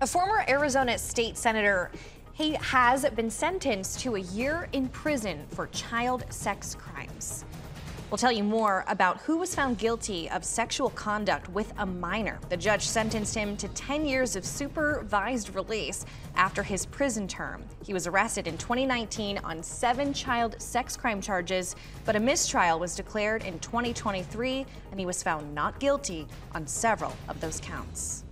A former Arizona state senator he has been sentenced to a year in prison for child sex crimes. We'll tell you more about who was found guilty of sexual conduct with a minor. The judge sentenced him to 10 years of supervised release after his prison term. He was arrested in 2019 on seven child sex crime charges, but a mistrial was declared in 2023 and he was found not guilty on several of those counts.